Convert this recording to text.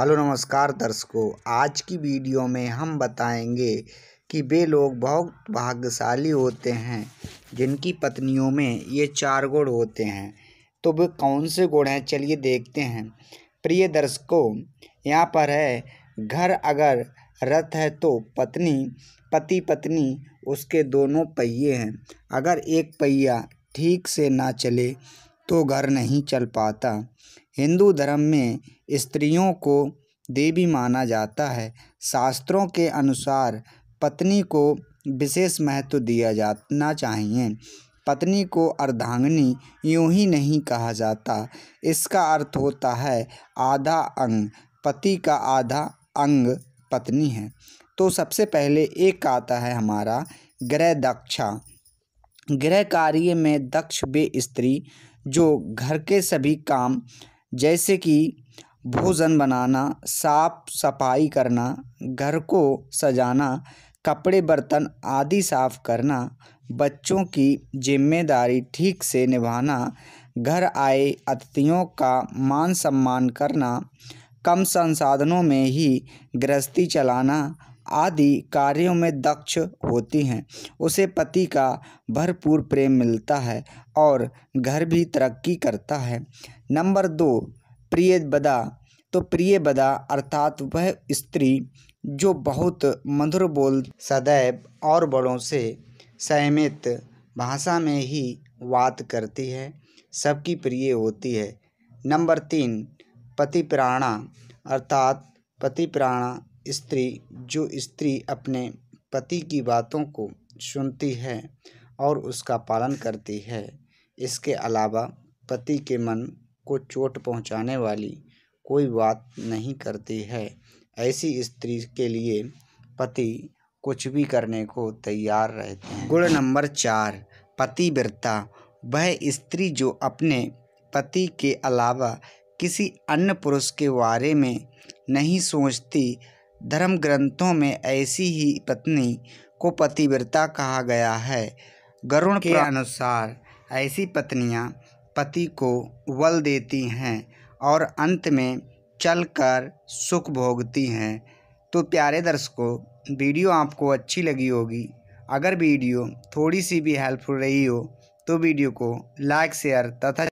Hello नमस्कार दर्शकों, आज की वीडियो में हम बताएँगे कि वे लोग बहुत भाग्यशाली होते हैं, जिनकी पत्नियों में ये चार गुण होते हैं। तो वे कौन से गुण हैं, चलिए देखते हैं। प्रिय दर्शकों, यहाँ पर है, घर अगर रथ है तो पत्नी, पति पत्नी, उसके दोनों पहिए हैं। अगर एक पहिया ठीक से ना चले तो घर नहीं चल पाता। हिंदू धर्म में स्त्रियों को देवी माना जाता है। शास्त्रों के अनुसार पत्नी को विशेष महत्व दिया जाना चाहिए। पत्नी को अर्धांगिनी यूँ ही नहीं कहा जाता। इसका अर्थ होता है आधा अंग, पति का आधा अंग पत्नी है। तो सबसे पहले एक आता है हमारा गृह दक्षा। गृह कार्य में दक्ष वे स्त्री जो घर के सभी काम जैसे कि भोजन बनाना, साफ़ सफ़ाई करना, घर को सजाना, कपड़े बर्तन आदि साफ़ करना, बच्चों की ज़िम्मेदारी ठीक से निभाना, घर आए अतिथियों का मान सम्मान करना, कम संसाधनों में ही गृहस्थी चलाना आदि कार्यों में दक्ष होती हैं। उसे पति का भरपूर प्रेम मिलता है और घर भी तरक्की करता है। नंबर दो प्रिय बदा तो प्रिय बदा अर्थात वह स्त्री जो बहुत मधुर बोल सदैव और बड़ों से सहमित भाषा में ही बात करती है, सबकी प्रिय होती है। नंबर तीन, पति प्राणा। अर्थात पति प्राणा स्त्री, जो स्त्री अपने पति की बातों को सुनती है और उसका पालन करती है, इसके अलावा पति के मन को चोट पहुँचाने वाली कोई बात नहीं करती है। ऐसी स्त्री के लिए पति कुछ भी करने को तैयार रहते हैं। गुण नंबर चार, पतिव्रता। वह स्त्री जो अपने पति के अलावा किसी अन्य पुरुष के बारे में नहीं सोचती धर्म ग्रंथों में ऐसी ही पत्नी को पतिव्रता कहा गया है। गरुण के अनुसार ऐसी पत्नियाँ पति को वल देती हैं और अंत में चलकर सुख भोगती हैं। तो प्यारे दर्शकों वीडियो आपको अच्छी लगी होगी। अगर वीडियो थोड़ी सी भी हेल्पफुल रही हो तो वीडियो को लाइक शेयर तथा